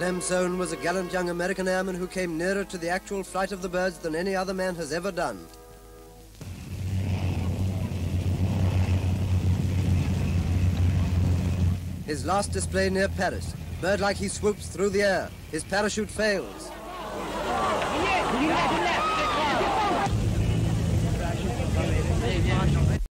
Clem was a gallant young American airman who came nearer to the actual flight of the birds than any other man has ever done. His last display near Paris. Bird like he swoops through the air. His parachute fails.